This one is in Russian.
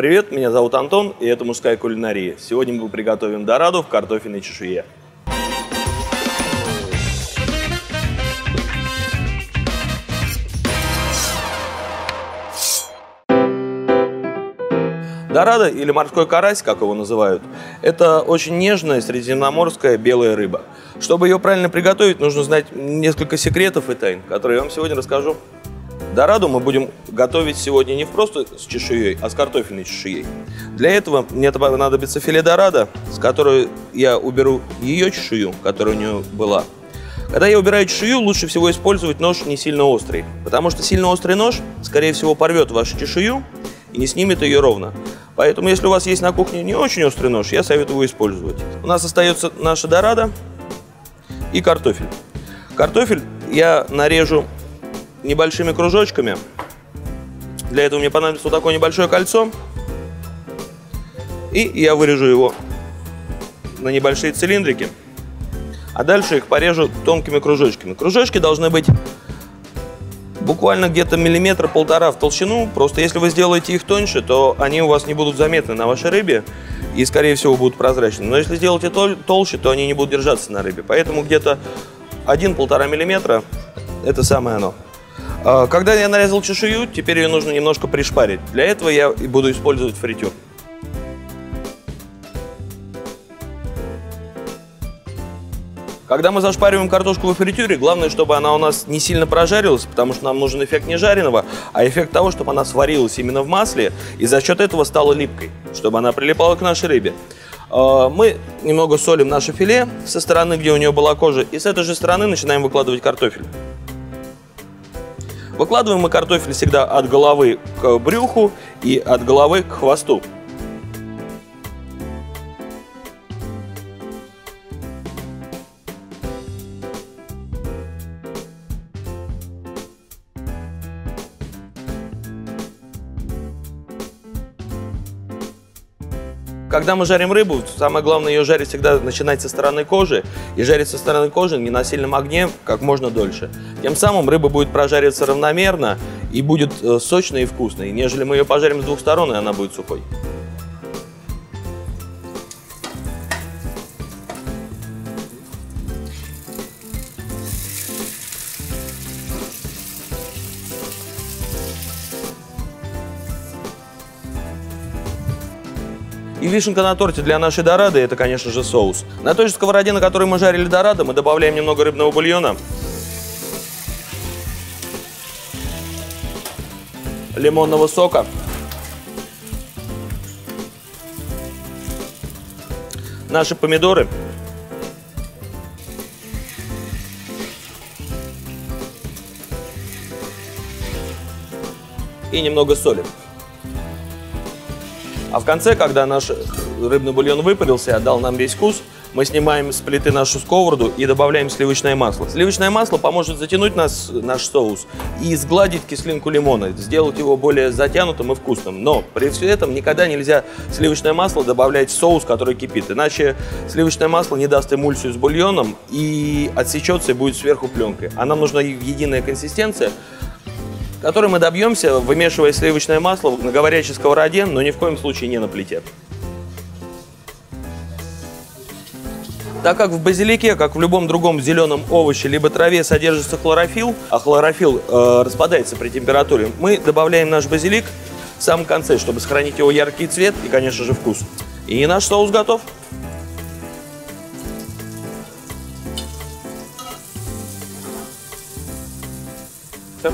Привет, меня зовут Антон, и это «Мужская кулинария». Сегодня мы приготовим дораду в картофельной чешуе. Дорада или морской карась, как его называют, это очень нежная средиземноморская белая рыба. Чтобы ее правильно приготовить, нужно знать несколько секретов и тайн, которые я вам сегодня расскажу. Дораду мы будем готовить сегодня не просто с чешуей, а с картофельной чешуей. Для этого мне понадобится филе дорадо, с которой я уберу ее чешую, которая у нее была. Когда я убираю чешую, лучше всего использовать нож не сильно острый, потому что сильно острый нож, скорее всего, порвет вашу чешую и не снимет ее ровно. Поэтому, если у вас есть на кухне не очень острый нож, я советую его использовать. У нас остается наша дорада и картофель. Картофель я нарежу небольшими кружочками. Для этого мне понадобится вот такое небольшое кольцо. И я вырежу его на небольшие цилиндрики. А дальше их порежу тонкими кружочками. Кружочки должны быть буквально где-то миллиметр-полтора в толщину. Просто если вы сделаете их тоньше, то они у вас не будут заметны на вашей рыбе и, скорее всего, будут прозрачны. Но если сделаете тол толще, то они не будут держаться на рыбе. Поэтому где-то 1-1,5 миллиметра – это самое оно. А, когда я нарезал чешую, теперь ее нужно немножко пришпарить. Для этого я буду использовать фритюр. Когда мы зашпариваем картошку во фритюре, главное, чтобы она у нас не сильно прожарилась, потому что нам нужен эффект не жареного, а эффект того, чтобы она сварилась именно в масле и за счет этого стала липкой, чтобы она прилипала к нашей рыбе. А, мы немного солим наше филе со стороны, где у нее была кожа, и с этой же стороны начинаем выкладывать картофель. Выкладываем мы картофель всегда от головы к брюху и от головы к хвосту. Когда мы жарим рыбу, самое главное ее жарить всегда начинать со стороны кожи и жарить со стороны кожи не на сильном огне как можно дольше. Тем самым рыба будет прожариться равномерно и будет э, сочной и вкусной, нежели мы ее пожарим с двух сторон и она будет сухой. И вишенка на торте для нашей дорады – это, конечно же, соус. На той же сковороде, на которой мы жарили дорадо, мы добавляем немного рыбного бульона. Лимонного сока. Наши помидоры. И немного соли. А в конце, когда наш рыбный бульон выпарился и отдал нам весь вкус, мы снимаем с плиты нашу сковороду и добавляем сливочное масло. Сливочное масло поможет затянуть нас, наш соус и сгладить кислинку лимона, сделать его более затянутым и вкусным. Но при всем этом никогда нельзя сливочное масло добавлять в соус, который кипит, иначе сливочное масло не даст эмульсию с бульоном и отсечется и будет сверху пленкой. А нам нужна единая консистенция, который мы добьемся, вымешивая сливочное масло на горячей сковороде, но ни в коем случае не на плите. Так как в базилике, как в любом другом зеленом овоще либо траве содержится хлорофилл, а хлорофилл э, распадается при температуре, мы добавляем наш базилик в самом конце, чтобы сохранить его яркий цвет и, конечно же, вкус. И наш соус готов. Все.